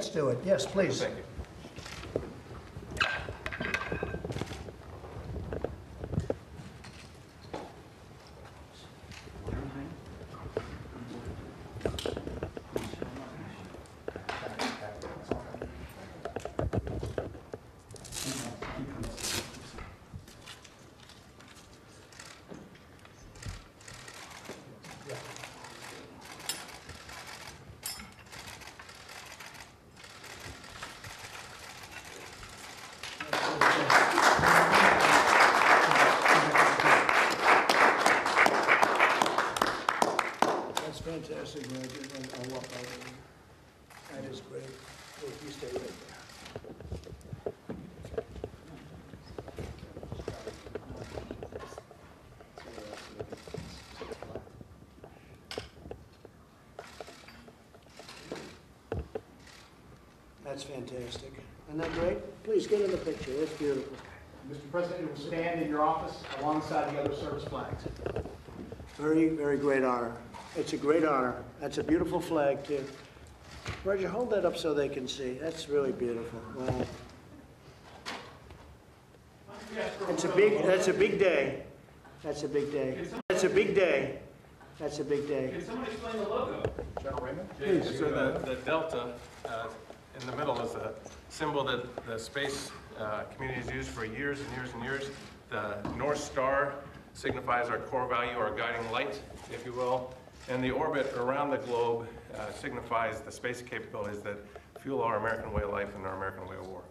Let's do it. Yes, please. Thank you. That's fantastic, Roger. I'll- I'll walk over there. That is great. Well, You stay right there. That's fantastic. Isn't that great? Please get in the picture. That's beautiful. Mr. President, it will stand in your office alongside the other service flags. Very, very great honor. It's a great honor. That's a beautiful flag, too. Roger, hold that up so they can see. That's really beautiful. Wow. It's a big, that's a big day. That's a big day. That's a big day. That's a big day. Can someone explain the logo? General Raymond? So the, the delta uh, in the middle is a symbol that the space uh, community has used for years and years and years. The North Star signifies our core value, our guiding light, if you will. And the orbit around the globe uh, signifies the space capabilities that fuel our American way of life and our American way of war.